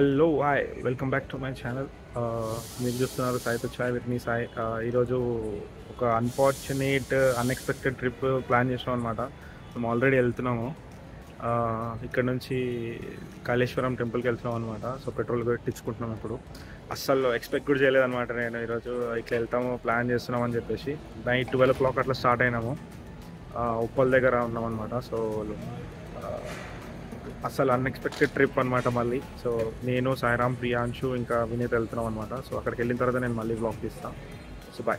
Hello hi welcome back to my channel మీరు చూస్తున్నారు సాయితో chai with me Sai. Uh, ఈరోజు ఒక అన్ఫార్చునేట్ అన్ఎక్స్పెక్టెడ్ ట్రిప్ ప్లాన్ చేసాం అనమాట మేము ఆల్రెడీ వెళ్తున్నాము. Uh, ఇక్కడ నుంచి కాళేశ్వరం టెంపుల్కి వెళ్తున్నాం అనమాట సో పెట్రోల్ పెట్టించుకుంటున్నాం ఇప్పుడు. అస్సలు ఎక్స్పెక్ట్ కూడా చేయలేదన్నమాట నేను. ఈరోజు ఇట్లా వెళ్తాము ప్లాన్ చేస్తున్నాం అని చెప్పేసి. నైట్ ట్వెల్వ్ ఓ క్లాక్ అట్లా స్టార్ట్ అయినాము. Uh, ఉప్పల్ దగ్గర ఉన్నాం అనమాట సో అసలు అన్ఎక్స్పెక్టెడ్ ట్రిప్ అనమాట మళ్ళీ. సో నేను సాయిరామ్ ప్రియాంశు ఇంకా వినీత్ వెళ్తున్నాం అనమాట సో అక్కడికి వెళ్ళిన తర్వాత నేను మళ్ళీ బ్లాగ్ తీస్తాను సో బాయ్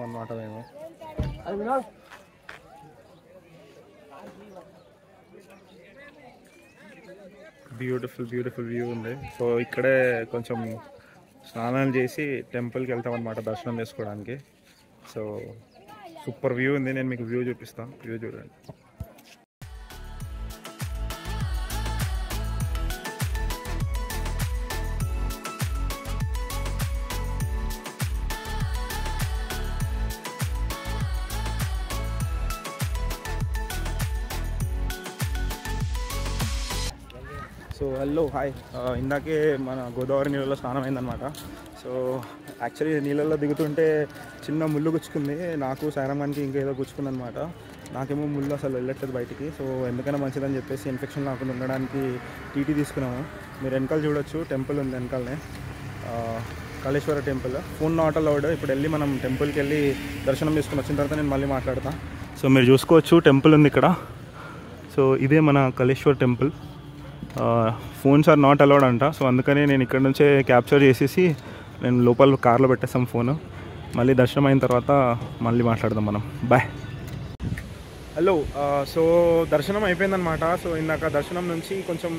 చేస్తాం అనమాట మేము. బ్యూటిఫుల్ బ్యూటిఫుల్ వ్యూ ఉంది. సో ఇక్కడే కొంచెం స్నానాలు చేసి టెంపుల్కి వెళ్తాం అనమాట దర్శనం చేసుకోవడానికి. సో సూపర్ వ్యూ ఉంది. నేను మీకు వ్యూ చూపిస్తాను. వ్యూ చూడండి. సో హలో హాయ్ ఇందాకే మన గోదావరి నీళ్ళలో స్నానం అయిందనమాట సో యాక్చువల్లీ నీళ్ళల్లో దిగుతుంటే చిన్న ముళ్ళు గుచ్చుకుంది. నాకు సారమానికి ఇంకేదో గుచ్చుకుంది అనమాట నాకేమో ముళ్ళు అసలు వెళ్ళట్లేదు బయటికి. సో ఎందుకైనా మంచిదని చెప్పేసి ఇన్ఫెక్షన్ రాకుండా ఉండడానికి టీటీ తీసుకున్నాము. మీరు వెనకాల చూడొచ్చు టెంపుల్ ఉంది వెనకాలనే. Kaleshwara temple phone not allowed ఇప్పుడు వెళ్ళి మనం టెంపుల్కి వెళ్ళి దర్శనం చేసుకుని వచ్చిన తర్వాత నేను మళ్ళీ మాట్లాడతాను సో మీరు చూసుకోవచ్చు టెంపుల్ ఉంది ఇక్కడ. సో ఇదే మన Kaleshwar temple phones are not allowed అంట. సో అందుకనే నేను ఇక్కడ నుంచే క్యాప్చర్ చేసేసి నేను లోపల కార్లో పెట్టేస్తాం ఫోన్ మళ్ళీ దర్శనం అయిన తర్వాత మళ్ళీ మాట్లాడదాం మనం. బాయ్ హలో సో దర్శనం అయిపోయిందనమాట సో ఇందాక దర్శనం నుంచి కొంచెం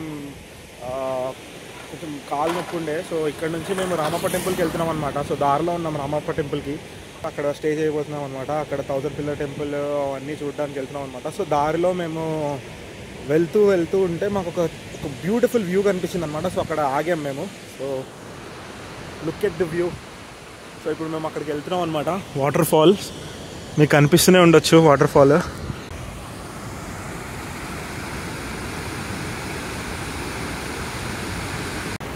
కొంచెం కాలు నొప్పి ఉండే. సో ఇక్కడ నుంచి మేము రామప్ప టెంపుల్కి వెళ్తున్నాం అనమాట సో దారిలో ఉన్నాం రామప్ప టెంపుల్కి అక్కడ స్టే చేయబోతున్నాం అనమాట అక్కడ థౌజండ్ పిల్లర్ టెంపుల్ అవన్నీ చూడడానికి వెళ్తున్నాం అనమాట సో దారిలో మేము వెళ్తూ వెళ్తూ ఉంటే మాకు ఒక ఒక బ్యూటిఫుల్ వ్యూ కనిపించింది అనమాట సో అక్కడ ఆగాం మేము. So look at the view so ఇప్పుడు మేము అక్కడికి వెళ్తున్నాం అనమాట వాటర్ ఫాల్స్ మీకు కనిపిస్తూనే ఉండొచ్చు వాటర్ ఫాల్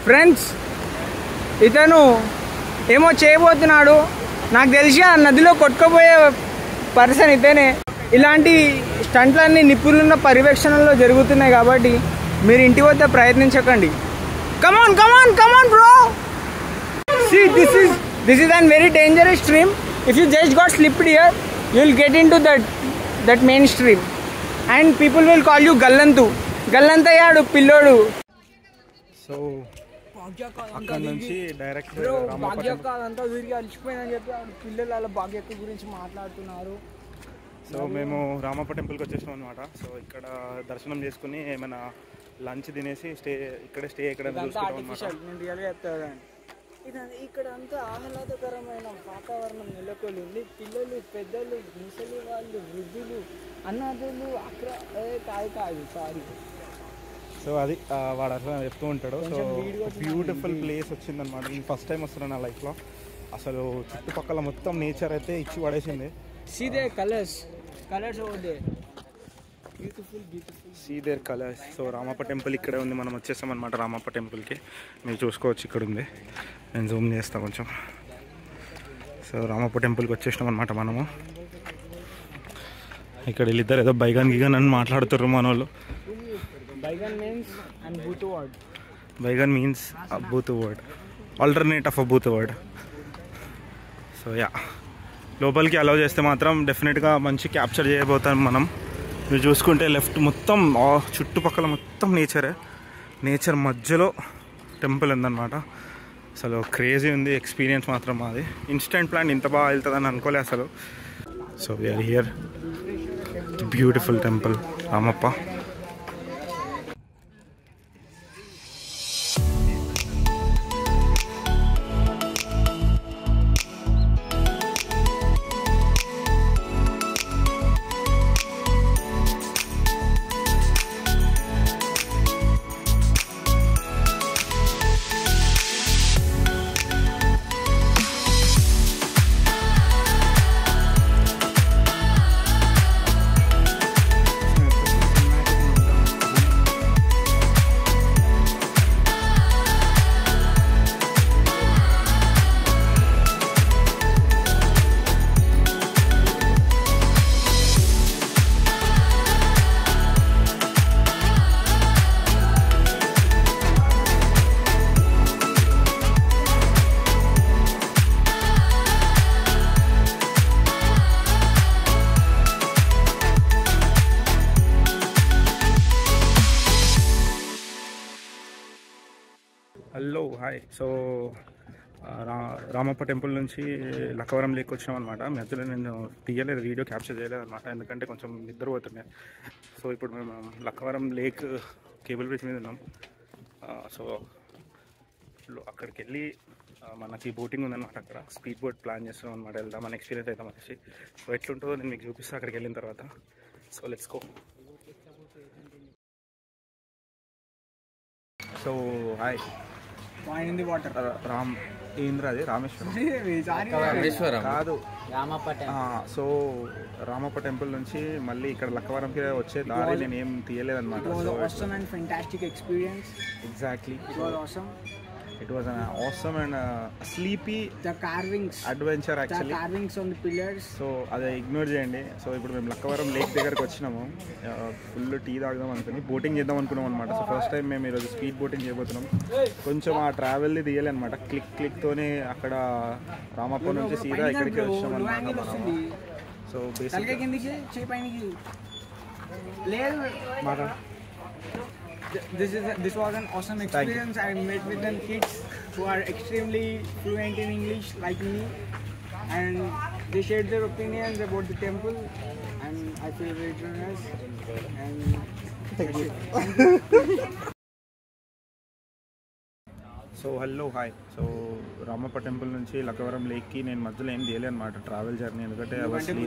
ఫ్రెండ్స్ ఇతను ఏమో చేయబోతున్నాడు. నాకు తెలిసి ఆ నదిలో కొట్టుకుపోయే పర్సన్ ఇతనే. ఇలాంటి స్టంట్లన్నీ నిపుణులున్న పర్యవేక్షణలో జరుగుతున్నాయి కాబట్టి మీరు ఇంటి వద్ద ప్రయత్నించకండి. Come on come on come on bro see this is this is an very dangerous stream if you just got slipped here you will get into that that main stream and people will call you గల్లంతు గల్లంతయ్యాడు పిల్లోడు so అక్కడ నుంచి direct bro Ramappa భాగ్యక్క అదంతా తిరిగి అలసిపోయిందని చెప్పి పిల్లలు వాళ్ళ భాగ్యక్క గురించి మాట్లాడుతున్నారు. సో మేము రామప్ప టెంపుల్కి వచ్చేసాం అనమాట సో ఇక్కడ దర్శనం చేసుకుని ఏమైనా లంచ్ తినేసి స్టే ఇక్కడే స్టే ఇక్కడ ఇక్కడ అంతా ఆహ్లాదకరమైన వాతావరణం నెలకొని ఉంది. పిల్లలు పెద్దలు ముసలి వాళ్ళు వృద్ధులు అన్నాదులు అక్కడ ఏ కాదు కాదు సారీ. సో అది వాడు అట్లా చెప్తూ ఉంటాడు. సో బ్యూటిఫుల్ ప్లేస్ వచ్చిందనమాట నేను ఫస్ట్ టైం వస్తున్నాను నా లైఫ్లో అసలు చుట్టుపక్కల మొత్తం నేచర్ అయితే ఇచ్చి పడేసింది. See the colours. Colours oh the beautiful beautiful see there colours so Ramappa temple ఇక్కడే ఉంది. మనం వచ్చేసాం అనమాట రామప్ప టెంపుల్కి మీరు చూసుకోవచ్చు ఇక్కడ ఉంది నేను జూమ్ చేస్తాను కొంచెం. సో రామప్ప టెంపుల్కి వచ్చేసినాం అనమాట మనము. ఇక్కడ వీళ్ళిద్దరు ఏదో బైగాన్ గిగాన్ అని మాట్లాడుతుర్రు మన వాళ్ళు బైగన్ మీన్స్ అండ్ బూతు వర్డ్ బైగన్ మీన్స్ అబ్బూత్ వర్డ్ ఆల్టర్నేట్ ఆఫ్ అబ్బూత్ వర్డ్ సో యా లోపలికి అలౌ చేస్తే మాత్రం డెఫినెట్గా మంచి క్యాప్చర్ చేయబోతాం మనం. మీరు చూసుకుంటే లెఫ్ట్ మొత్తం చుట్టుపక్కల మొత్తం నేచరే నేచర్ మధ్యలో టెంపుల్ ఉందన్నమాట. అసలు క్రేజీ ఉంది ఎక్స్పీరియన్స్ మాత్రం మాది. ఇన్స్టెంట్ ప్లాన్ ఇంత బాగా వెళ్తుందని అనుకోలే అసలు. So we are here beautiful temple Ramappa. Hi so రా రామప్ప టెంపుల్ నుంచి లక్కవరం లేక్ వచ్చినాం అనమాట మధ్యలో నేను తీయలేదు వీడియో క్యాప్చర్ చేయలేదు అనమాట ఎందుకంటే కొంచెం నిద్ర పోతుండే సో ఇప్పుడు మేము లక్కవరం లేక్ కేబుల్ బ్రిడ్జ్ మీద ఉన్నాం. Uh, సో అక్కడికి వెళ్ళి uh, మనకి బోటింగ్ ఉందన్నమాట అక్కడ. స్పీడ్ బోట్ ప్లాన్ చేస్తున్నాం అనమాట వెళ్దాం మన ఎక్స్పీరియన్స్ అవుతాం అనేసి. సో ఎట్లుంటుందో నేను మీకు చూపిస్తాను అక్కడికి వెళ్ళిన తర్వాత. So let's go so hi the water. Ram ఏంద్ర అది రామేశ్వరం. రామేశ్వరం కాదు. రామప్ప సో రామప్ప టెంపుల్ నుంచి మళ్ళీ ఇక్కడ లక్కవరంకి వచ్చే దారి నేను ఏం తీయలేదన్నమాట. Exactly It was awesome. It was an awesome and sleepy The carvings, adventure the actually carvings on the pillars. సో అది ఇగ్నోర్ చేయండి. సో ఇప్పుడు మేము లక్కవరం లేక్ దగ్గరకు వచ్చినాము. ఫుల్ టీ తాగుదాం అనుకుని బోటింగ్ చేద్దాం అనుకున్నాం అనమాట సో ఫస్ట్ టైం మేము ఈరోజు స్పీడ్ బోటింగ్ చేయబోతున్నాం. కొంచెం ఆ ట్రావెల్ది తీయాలి అనమాట క్లిక్ క్లిక్తోనే అక్కడ రామప్ప నుంచి సీదా ఇక్కడికి వచ్చాం అనమాట. సో బేసిక్ లేదు. మాట this is this was an awesome Thank you. experience i met with them kids who are extremely fluent in english like me and they shared their opinions about the temple and i feel very generous and thank you so hello hi so Ramappa temple నుంచి లక్కవరం లేక్కి నేను మధ్యలో ఏం చేయలే అనమాట travel journey ఎందుకంటే అసలు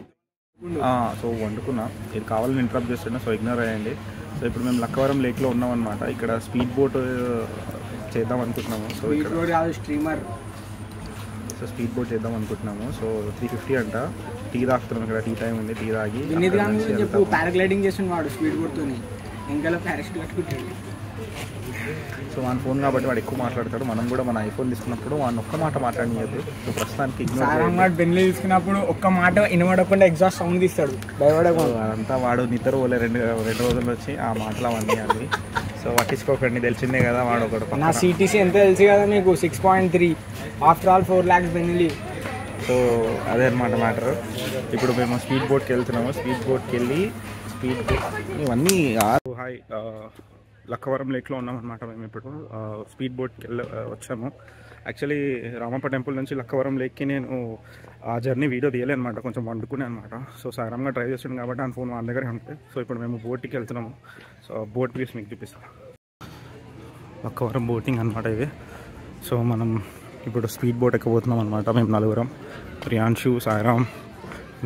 so వండుకున్నా. ఇది కావాలని ఇంటరప్ట్ చేస్తున్నా సో ఇగ్నోర్ అయ్యండి. సో ఇప్పుడు మేము లక్కవరం లేక్లో ఉన్నాం అనమాట ఇక్కడ స్పీడ్ బోట్ చేద్దాం అనుకుంటున్నాము. సో ఇక్కడ streamer సో స్పీడ్ బోట్ చేద్దాం అనుకుంటున్నాము. సో త్రీ ఫిఫ్టీ అంట. టీ తాగుతున్నాం ఇక్కడ టీ టైం ఉంది టీ తాగి చెప్పు. పారాగ్లైడింగ్ చేసిన వాడు స్పీడ్ కొడుతూనే ఇంకా పారాషూట్ కట్టుకుంటాడు సో వాని ఫోన్ కాబట్టి వాడు ఎక్కువ మాట్లాడతాడు. మనం కూడా మన ఐఫోన్ తీసుకున్నప్పుడు వాడిని ఒక్క మాట మాట్లాడలేదు సో ప్రస్తుతానికి బెన్లీ తీసుకున్నప్పుడు ఒక్క మాట వినబడకుండా ఎగ్జాస్ట్ సౌండ్ తీస్తాడు. భయపడకుండా అదంతా వాడు నిద్ర పోలే రెండు రెండు రోజులు వచ్చి ఆ మాటలు అవన్నీ అది సో పట్టించుకోకండి తెలిసిందే కదా వాడు ఒకడు నా. సిటీసీ ఎంత తెలుసు కదా మీకు six point three after all four lakhs Benelli so అదే అనమాట మ్యాటర్. ఇప్పుడు మేము స్పీడ్ బోట్కి వెళ్తున్నాము. స్పీడ్ బోట్కి వెళ్ళి స్పీడ్ బోట్ ఇవన్నీ హాయ్ లక్కవరం లేక్లో ఉన్నాం అనమాట మేము ఇప్పుడు. స్పీడ్ బోట్కి వెళ్ళి వచ్చాము. యాక్చువల్లీ రామప్ప టెంపుల్ నుంచి లక్కవరం లేక్కి నేను ఆ జర్నీ వీడియో తీయలే అనమాట కొంచెం వండుకునే అనమాట సో సారంగా డ్రైవ్ చేస్తుంది కాబట్టి ఆ ఫోన్ వాళ్ళ దగ్గరే ఉంటాయి సో ఇప్పుడు మేము బోట్కి వెళ్తున్నాము. సో బోట్ వ్యూస్ మీకు చూపిస్తాను లక్కవరం బోటింగ్ అనమాట ఇది. సో మనం ఇప్పుడు స్పీడ్ బోట్ ఎక్కబోతున్నాం అనమాట మేము నలుగురం. ప్రియాంశు సాయిరామ్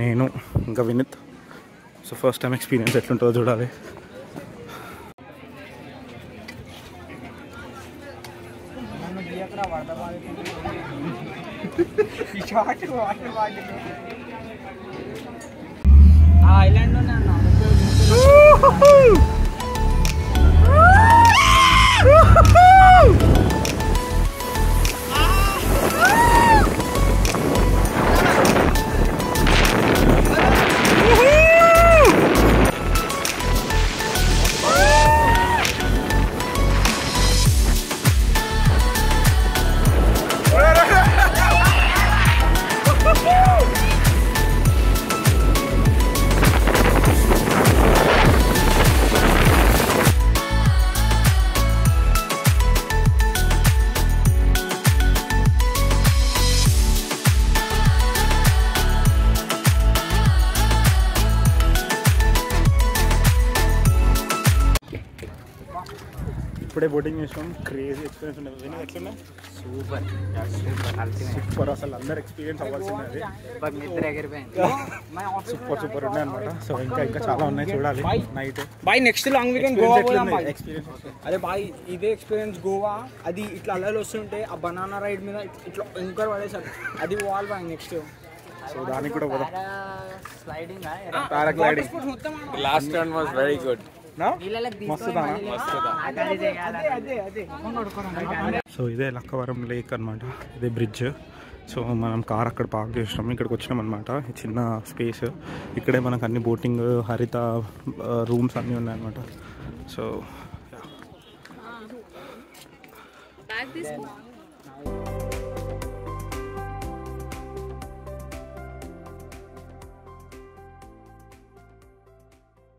నేను ఇంకా Vinit. So first time experience ఎట్లుంటుందో చూడాలి. ఐలాండ్ లోనే అన్న ఇప్పుడే బోటింగ్ చేసాం క్రేజీ ఎక్స్పీరియన్స్ ఉండదు. సూపర్. సూపర్ అసలు అందరు ఎక్స్పీరియన్స్ అవ్వాల్సిందే సూపర్ సూపర్ సూపర్ ఉండే అనమాట సో ఇంకా ఇంకా చాలా ఉన్నాయి చూడాలి. Night bye next long weekend Goa experience అదే బాయ్ ఇదే ఎక్స్పీరియన్స్ గోవా అది ఇట్లా అల్లలు వస్తుంటే ఆ బనానా రైడ్ మీద ఇట్లా ఇంకా పడేసారు అది పోవాలి బాయ్ నెక్స్ట్ సో దానికి కూడా పోదాం. స్లైడింగ్ పారాగ్లైడింగ్ మొత్తం Last one was very good. నా మస్తు దానా అదే అదే అదే సో ఇదే లక్కవరం లేక్ అనమాట ఇదే బ్రిడ్జ్ సో మనం కార్ అక్కడ పార్క్ చేసినాం ఇక్కడికి వచ్చినాం అనమాట చిన్న స్పేస్ ఇక్కడే మనకు అన్ని బోటింగ్ హరిత రూమ్స్ అన్నీ ఉన్నాయన్నమాట సో Back this?